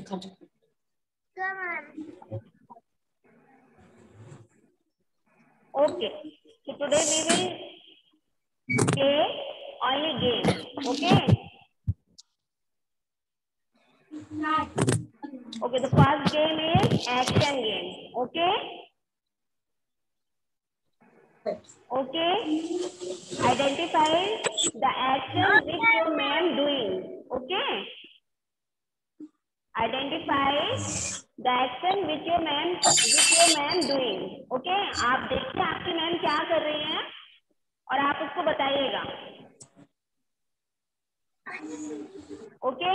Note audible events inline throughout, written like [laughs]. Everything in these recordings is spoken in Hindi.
comfortable. Come on. Okay. So today we will play only game. Okay. Okay, the first game is action game. Okay. Okay. Identify the action which your man doing. Okay. Identify the action which your man which your man doing. Okay. आप देखिए आपकी मैम क्या कर रही हैं और आप उसको बताइएगा। ओके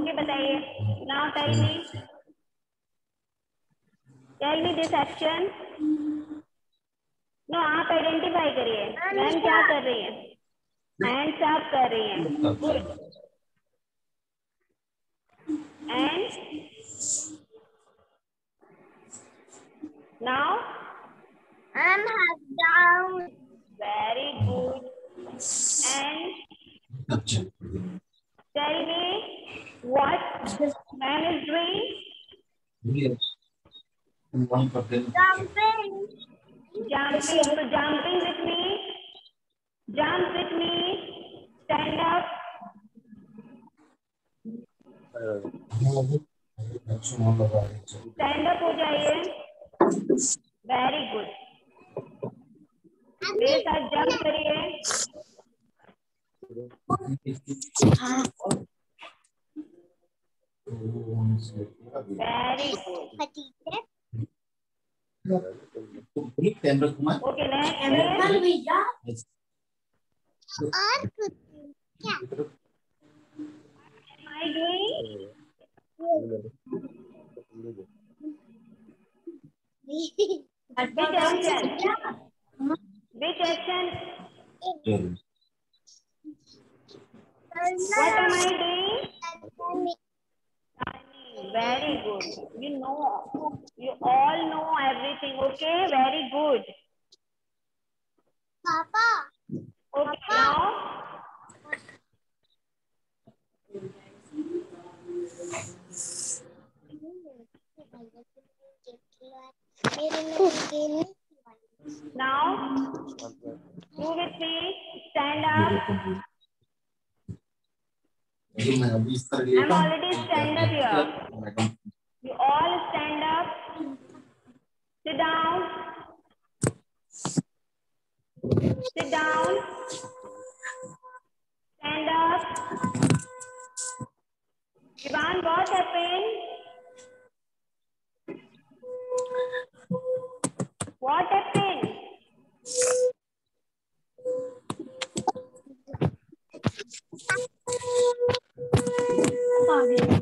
ओके बताइए। Now tell me tell me this action no आप आइडेंटिफाई करिए। मैम क्या कर रही है? एंड आप कर रही है। And now M has down very good and tell me what ma'am is doing yes jumping jumping so jumping with me jump with me stand up stand up हो जाइए वेरी गुड मेरे साथ जंप करिए वेरी गुड कैमरा घुमा ओके नेक्स्ट भैया और कुछ आई doing which action which action what am i doing very good. You know you all know everything. Okay? Very good. Papa. okay now? Now. You with me stand up I'm already stand up here. You all stand up. Sit down. Sit down. Stand up. Ivan, what happened? What happened? Thank morning.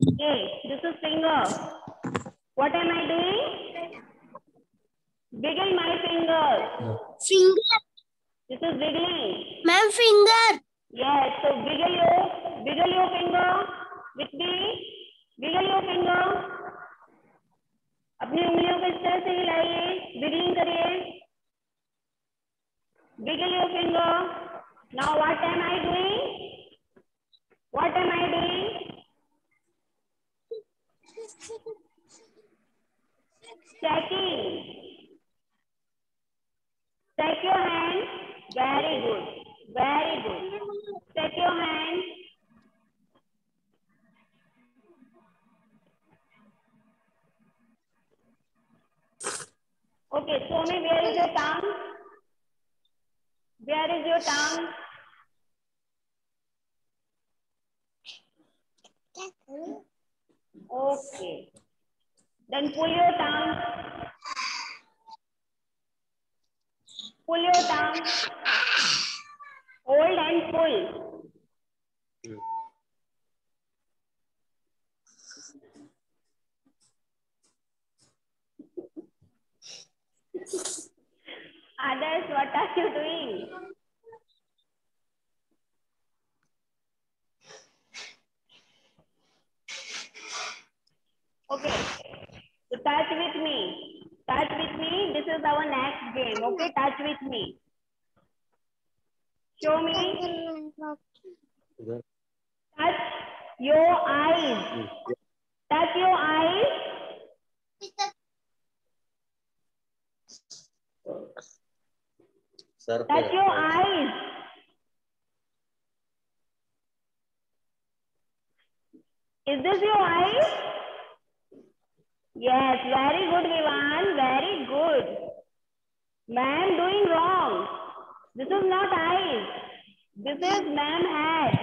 Okay, this is finger. What am I doing? Wiggle my fingers. Finger. This is wiggling. Ma'am, finger. Yes, so wiggle your wiggle your finger with me. Wiggle your finger. अपनी उंगलियों को इस तरह से हिलाइए विगलिंग करिए wiggle your finger. Now what am I doing? What am I doing? Checking. Check your hand. Very good. Very good. Check your hand. Okay, show me where is your tongue? Where is your tongue? Okey. Dan pulio tang. Pulio tang. Old and full. Show me. Touch your eyes. Touch your eyes. Touch your eyes. Is this your eyes? Yes, very good, Vivan. Very good. Man, doing wrong. This is not eyes. This is man head.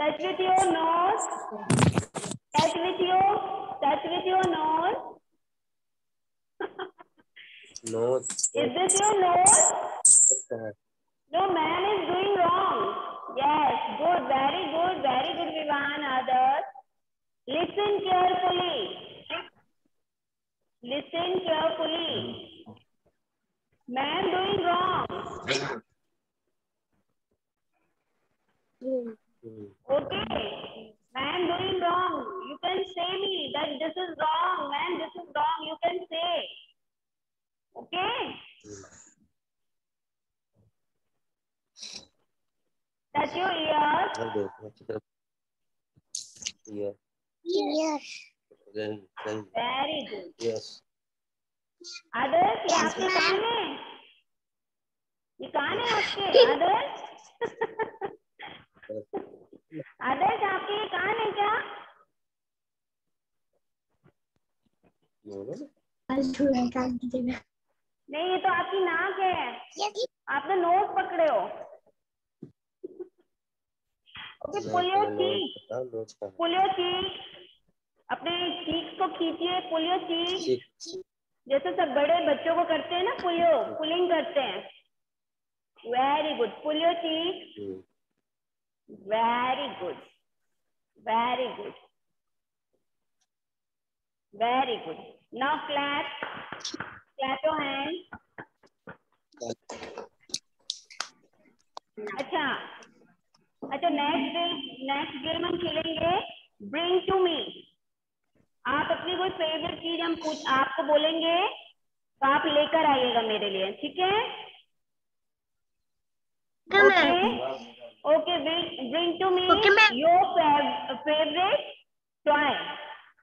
Touch with your nose. Touch with your touch with your nose. [laughs] nose. Is this your nose? No, man is doing wrong. Yes, good, very good, very good, Vivan. Others, listen carefully. Listen carefully. Man doing wrong. Okay. Man doing wrong. You can say me that this is wrong. Man, this is wrong. You can say. Okay? That's your ears. Ear. Yes. Then then Very good. Yes Adarsh आपके कान है ये कान है आपके आदर्श आदर्श आपके ये कान है क्या नहीं ये तो आपकी नाक है। आप तो नोज़ पकड़े हो। ओके पुल चीक नोज़ का पुल योर चीक अपने चीक्स को खींचिए पुल योर चीक जैसे सब बड़े बच्चों को करते हैं ना पुलियो पुलिंग करते हैं very good pull your cheek Very good. Very good. Very good. Now clap. Clap your hands. अच्छा अच्छा नेक्स्ट नेक्स्ट गेम हम खेलेंगे ब्रिंग टू मी आप अपनी कोई फेवरेट चीज़ हम पूछ आपको बोलेंगे तो आप लेकर आइएगा मेरे लिए ठीक है? Okay okay bring to me your favourite toy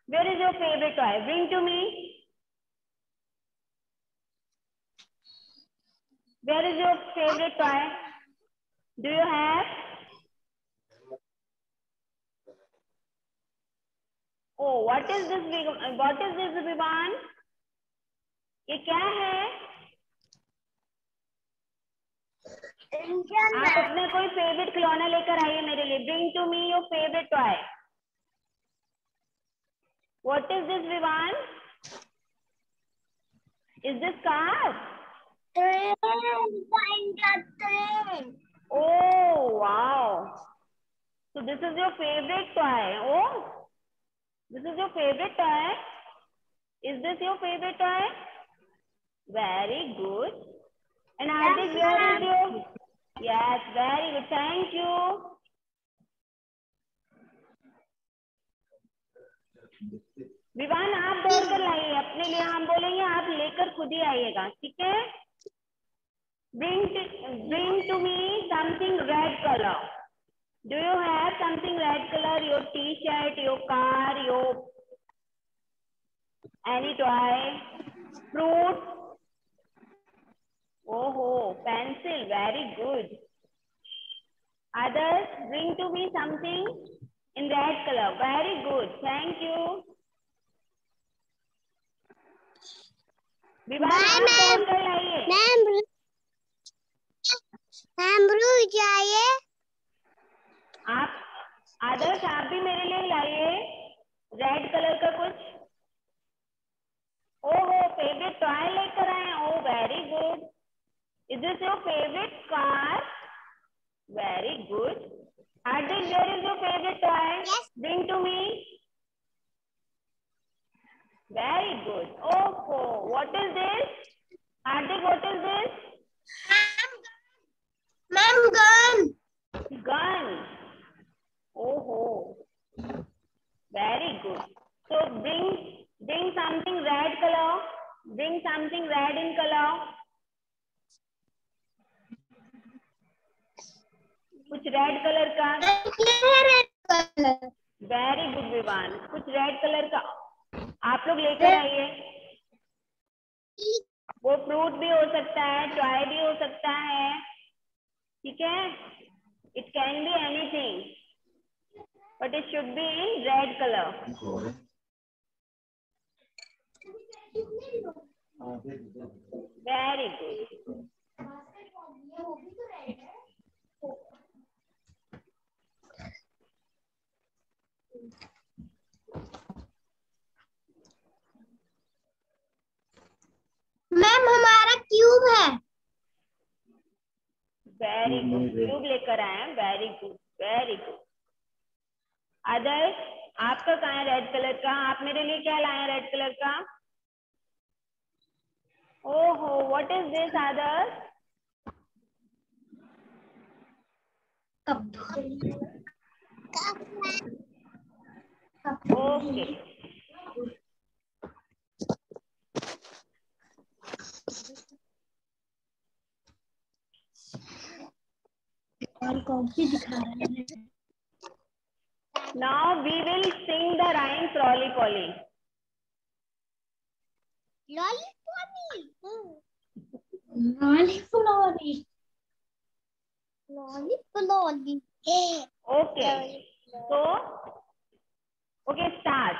where is your favourite toy bring to me where is your favourite toy do you have oh what is this what is this विमान ये क्या है? अपने कोई फेवरेट खिलौना लेकर आइए मेरे लिए। Bring to me your favourite toy what is this विमान is this car oh wow so this is your favourite toy oh this is your favorite toy. Is this your favorite toy? Very good. And Hardik, where is your? Yes, very good. Thank you. Vivaan आप दौड़ कर लाइए अपने लिए हम बोलेंगे आप लेकर खुद ही आइएगा ठीक है bring bring to me something red color. Do you have something red color? Your t-shirt, your car, your any toy, fruit. Oh, oh, pencil. Very good. Others, bring to me something in red color. Very good. Thank you. Bye, ma'am. Ma'am, ma'am, blue jaye. आप आदर्श आप भी मेरे लिए लाइए रेड कलर का कुछ ओहो फेवरेट टॉय लेकर आए ओ very good is this your favourite car very good Hardik where is your favourite toy. Bring to me Very good. Oh, what is this? Hardik, what is this? Ma'am, gun. Gun. Oh, very good. So bring bring something red color. Bring something red in color. कुछ रेड कलर का? वेरी गुड विवान कुछ रेड कलर का? आप लोग लेकर आइए। वो फ्रूट भी हो सकता है टॉय भी हो सकता है। ठीक है? It can be anything but it should be in red colour very good ma'am हमारा क्यूब है। वेरी गुड ट्यूब लेकर आए हैं। Very good very good Adarsh आपका कहा है रेड कलर का? आप मेरे लिए क्या लाए हैं रेड कलर का? ओहो what is this Adarsh okay और कॉपी दिखा रहे हैं? Now we will sing the rhyme Rolly Polly. Lolly Polly. Hmm. Lolly Polly. Lolly Polly. Okay. So, okay, start.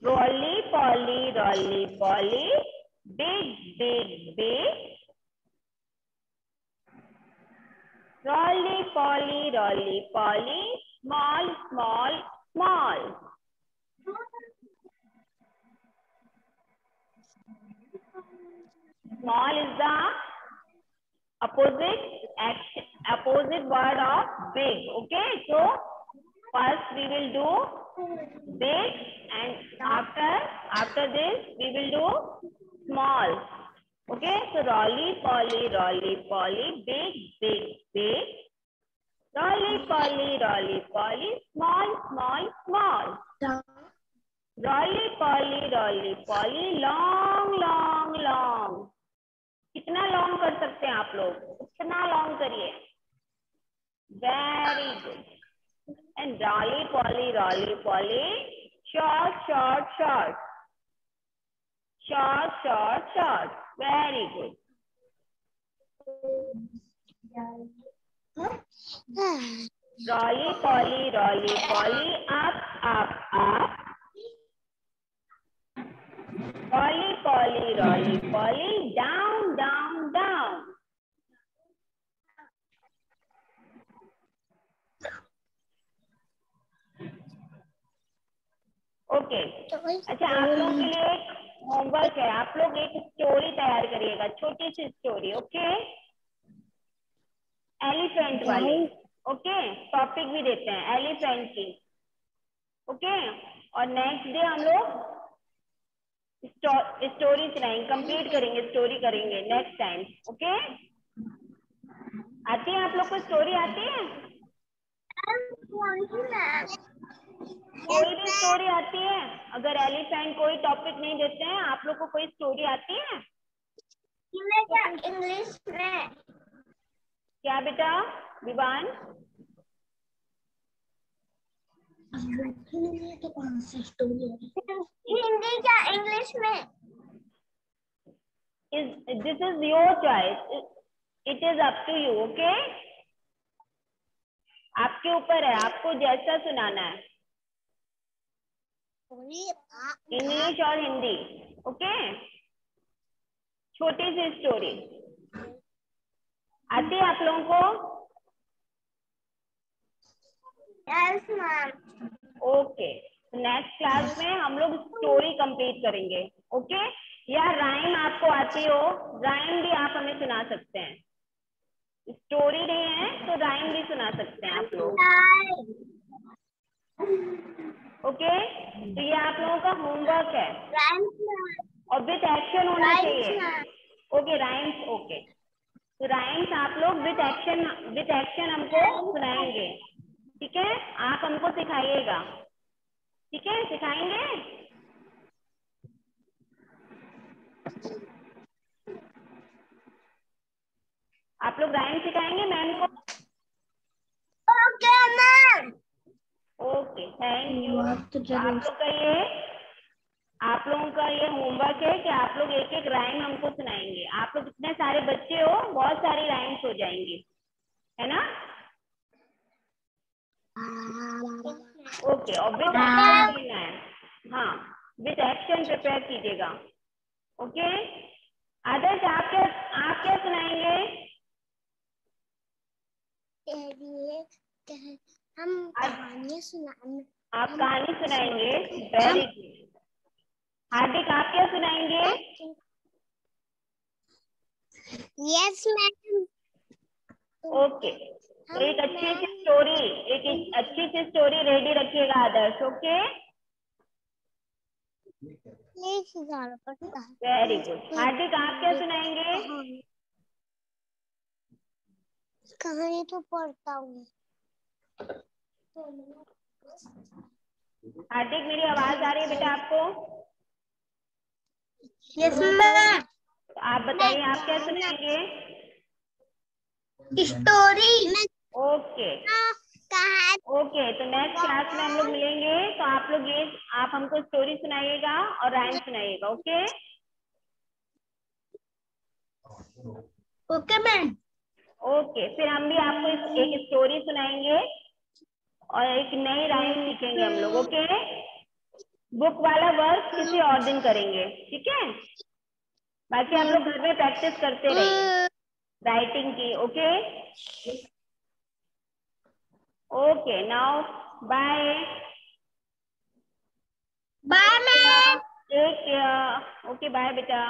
Rolly Polly, Rolly Polly. Big, big, big. Rolly Polly, Rolly Polly small small small. Small is the opposite action opposite word of big. Okay so first we will do big and after after this we will do small. Okay so rolly polly rolly polly big big big rolly polly rolly polly small small small rolly polly rolly polly long long long कितना लॉन्ग कर सकते हैं आप लोग उतना लॉन्ग करिए very good and rolly polly rolly polly short short short short short short very good rolly polly rolly polly up up up Polly, Polly, Rolly, Polly, down, down, down. Okay. अच्छा आप लोगों के लिए होमवर्क है। आप लोग एक स्टोरी तैयार करिएगा छोटी सी स्टोरी ओके? एलिफेंट वाली ओके टॉपिक भी देते हैं एलिफेंट की ओके और नेक्स्ट डे हम लोग स्टोरी चलाएँगे कंप्लीट करेंगे स्टोरी करेंगे नेक्स्ट टाइम ओके आती है आप लोग को स्टोरी आती है? कोई भी स्टोरी आती है अगर एलिफेंट कोई टॉपिक नहीं देते हैं आप लोग को कोई स्टोरी आती है? इंग्लिश में। क्या बेटा? विवान? तो हिंदी क्या इंग्लिश में? Is this is your choice. It is up to you okay? आपके ऊपर है आपको जैसा सुनाना है। इंग्लिश और हिंदी ओके छोटी सी स्टोरी आती है आप लोगों को। Yes ma'am okay next class में हम लोग स्टोरी कंप्लीट करेंगे। Okay okay? या राइम आपको आती हो राइम भी आप हमें सुना सकते हैं। स्टोरी नहीं है तो राइम भी सुना सकते हैं आप लोग। Okay okay? तो ये आप लोगों का होमवर्क है। और विथ एक्शन होना चाहिए। ओके राइम्स ओके राइम्स आप लोग विथ एक्शन विथ एक्शन हमको सुनाएँगे। ठीक है? आप हमको सिखाइएगा। ठीक है? सिखाएँगे? आप लोग राइम सिखाएँगे मैम को okay ma'am okay thank you आप तो आप लोग का ये आप लोगों का ये होमवर्क है कि आप लोग एक एक राइम हमको सुनाएँगे। आप लोग इतने सारे बच्चे हो बहुत सारी राइम्स हो जाएँगे। है ना? ओके और विद एक्शन हाँ विद एक्शन प्रिपेयर कीजिएगा। ओके आदर्श आप क्या आप क्या सुनाएँगे? हम कहानियाँ सुनाने आप कहानी सुनाएँगे। वेरी गुड हार्दिक आप क्या सुनाएँगे? यस मैम ओके एक अच्छी सी स्टोरी एक अच्छी सी स्टोरी रेडी रखिएगा Adarsh okay very good Hardik आप क्या सुनाएँगे? कहानी। तो पढ़ता हूँ हार्दिक मेरी आवाज़ आ रही है बेटा आपको? तो आप बताइए आप क्या सुनाएँगे स्टोरी। ओके। ओके तो नेक्स्ट क्लास में हम लोग मिलेंगे। तो आप लोग ये आप हमको स्टोरी सुनाइएगा और राइम सुनाइएगा ओके? Okay ma'am. ओके फिर हम भी आपको एक स्टोरी सुनाएँगे और एक नई राइम सीखेंगे हम लोग ओके? बुक वाला वर्क किसी और दिन करेंगे ठीक है? बाकी हम लोग घर में प्रैक्टिस करते रहे राइटिंग की okay okay now bye bye ma'am take care okay bye बेटा।